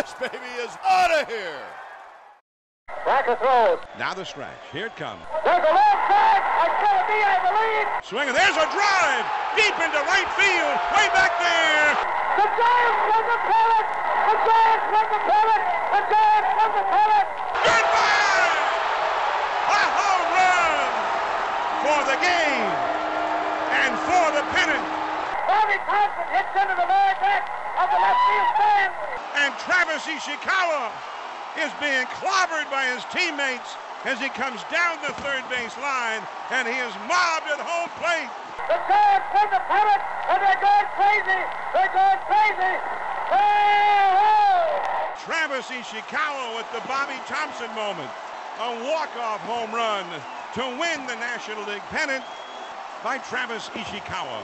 This baby is out of here. Wacha throws. Now the stretch. Here it comes. There's a long tag. It's going to be, I believe. Swinging. There's a drive. Deep into right field. Way back there. The Giants win the pennant. The Giants win the pennant. The Giants win the pennant. Goodbye! A home run for the game and for the pennant. Bobby Thomson hits into the very back of the left field stand. Travis Ishikawa is being clobbered by his teammates as he comes down the third base line and he is mobbed at home plate. The Giants win the pennant and they're going crazy. They're going crazy. Travis Ishikawa with the Bobby Thomson moment. A walk-off home run to win the National League pennant by Travis Ishikawa.